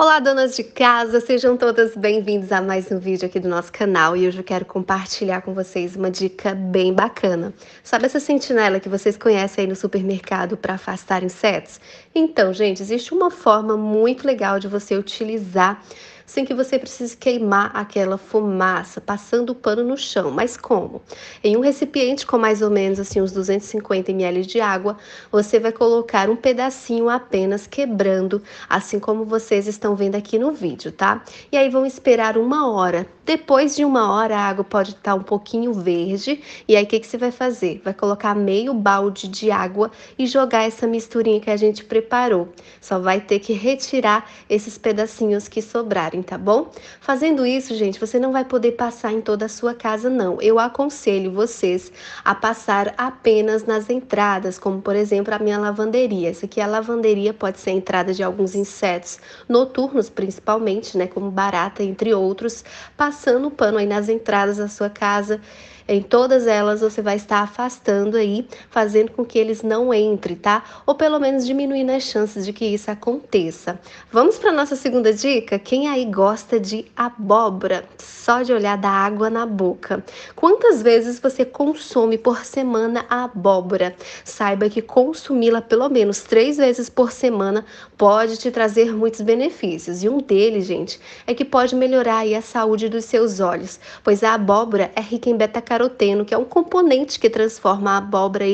Olá, donas de casa, sejam todas bem-vindas a mais um vídeo aqui do nosso canal e hoje eu quero compartilhar com vocês uma dica bem bacana. Sabe essa sentinela que vocês conhecem aí no supermercado para afastar insetos? Então, gente, existe uma forma muito legal de você utilizar sem que você precise queimar aquela fumaça, passando o pano no chão. Mas como? Em um recipiente com mais ou menos assim uns 250 ml de água, você vai colocar um pedacinho apenas quebrando, assim como vocês estão vendo aqui no vídeo, tá? E aí vão esperar uma hora. Depois de uma hora, a água pode estar um pouquinho verde. E aí, o que, que você vai fazer? Vai colocar meio balde de água e jogar essa misturinha que a gente preparou. Só vai ter que retirar esses pedacinhos que sobrarem tá bom? Fazendo isso, gente, você não vai poder passar em toda a sua casa, não. Eu aconselho vocês a passar apenas nas entradas, como por exemplo a minha lavanderia. Essa aqui é a lavanderia, pode ser a entrada de alguns insetos noturnos, principalmente, né, como barata, entre outros, passando o pano aí nas entradas da sua casa em todas elas você vai estar afastando aí, fazendo com que eles não entrem, tá? Ou pelo menos diminuindo as chances de que isso aconteça. Vamos para nossa segunda dica? Quem aí gosta de abóbora? Só de olhar da água na boca. Quantas vezes você consome por semana a abóbora? Saiba que consumi-la pelo menos três vezes por semana pode te trazer muitos benefícios. E um deles, gente, é que pode melhorar aí a saúde dos seus olhos, pois a abóbora é rica em beta-caroteno caroteno, que é um componente que transforma a abóbora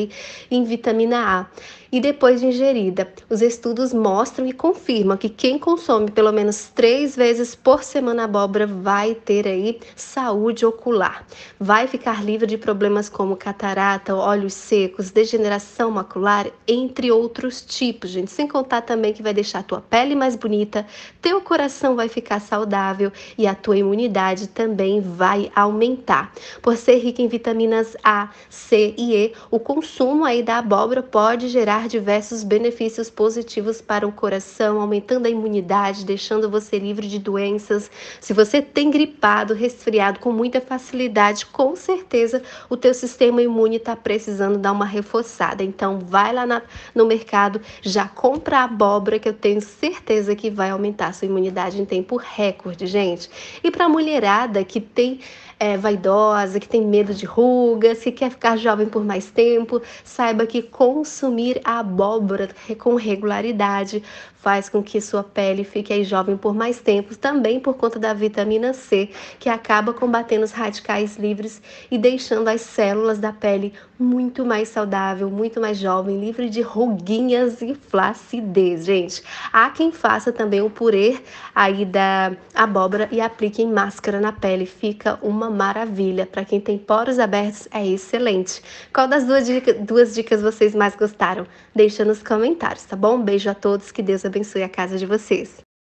em vitamina A e depois de ingerida. Os estudos mostram e confirmam que quem consome pelo menos três vezes por semana abóbora vai ter aí saúde ocular. Vai ficar livre de problemas como catarata, olhos secos, degeneração macular, entre outros tipos, gente. Sem contar também que vai deixar a tua pele mais bonita, teu coração vai ficar saudável e a tua imunidade também vai aumentar. Por ser rica em vitaminas A, C e E, o consumo aí da abóbora pode gerar diversos benefícios positivos para o coração, aumentando a imunidade, deixando você livre de doenças. Se você tem gripado, resfriado com muita facilidade, com certeza o teu sistema imune está precisando dar uma reforçada. Então vai lá na, no mercado, já compra a abóbora que eu tenho certeza que vai aumentar a sua imunidade em tempo recorde, gente. E para a mulherada que tem é, vaidosa, que tem medo de rugas, que quer ficar jovem por mais tempo, saiba que consumir a abóbora com regularidade faz com que sua pele fique jovem por mais tempo, também por conta da vitamina C, que acaba combatendo os radicais livres e deixando as células da pele muito mais saudável, muito mais jovem, livre de ruguinhas e flacidez, gente. Há quem faça também o purê aí da abóbora e aplique em máscara na pele, fica uma maravilha. Para quem tem poros abertos, é excelente. Qual das duas, dicas, duas dicas vocês mais gostaram? Deixa nos comentários, tá bom? beijo a todos, que Deus abençoe a casa de vocês.